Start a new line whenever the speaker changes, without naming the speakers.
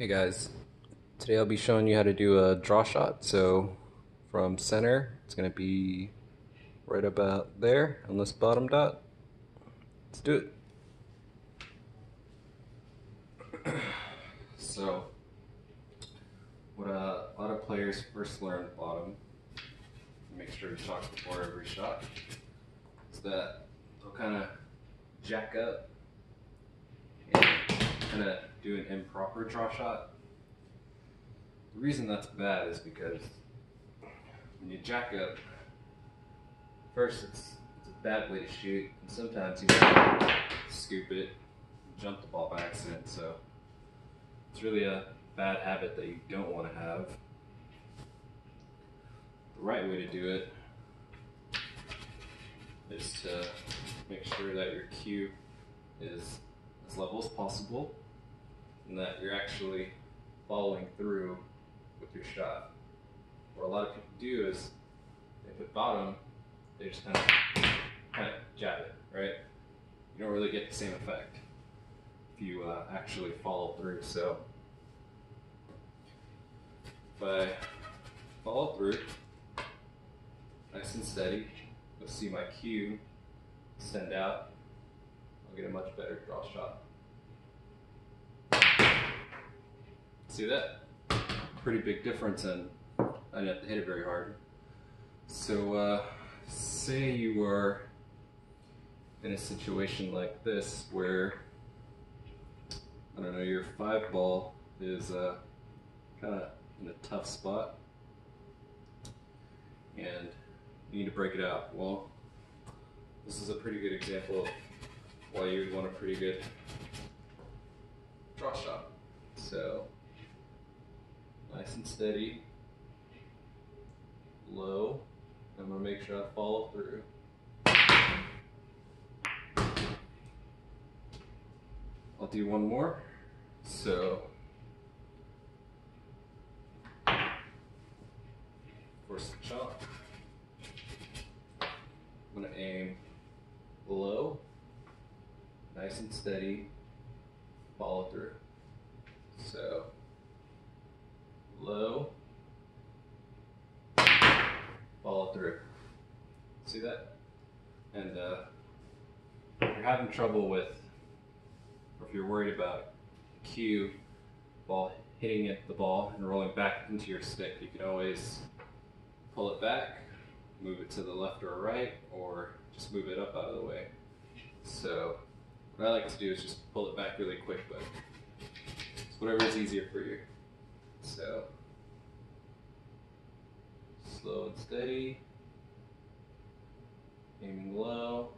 Hey guys, today I'll be showing you how to do a draw shot. So from center, it's going to be right about there on this bottom dot. Let's do it. so, what a lot of players first learn bottom, make sure to chalk before every shot, is that they'll kind of jack up of do an improper draw shot. The reason that's bad is because when you jack up, first it's, it's a bad way to shoot, and sometimes you scoop it, jump the ball by accident, so it's really a bad habit that you don't want to have. The right way to do it is to make sure that your cue is as level as possible and that you're actually following through with your shot. What a lot of people do is they put bottom, they just kind of kind of jab it, right? You don't really get the same effect if you uh, actually follow through. So if I follow through, nice and steady, you'll see my cue send out. I'll get a much better draw shot. See that? Pretty big difference and I didn't have to hit it very hard. So uh, say you were in a situation like this where, I don't know, your five ball is uh, kind of in a tough spot and you need to break it out. Well, this is a pretty good example of why you would want a pretty good draw shot. So nice and steady, low. I'm gonna make sure I follow through. I'll do one more. So, the shot. I'm gonna aim low, nice and steady, follow through. So, low, follow through. See that? And uh, if you're having trouble with, or if you're worried about cue ball hitting it, the ball and rolling back into your stick, you can always pull it back, move it to the left or right, or just move it up out of the way. So what I like to do is just pull it back really quick, but it's whatever is easier for you. So slow and steady. Aiming low.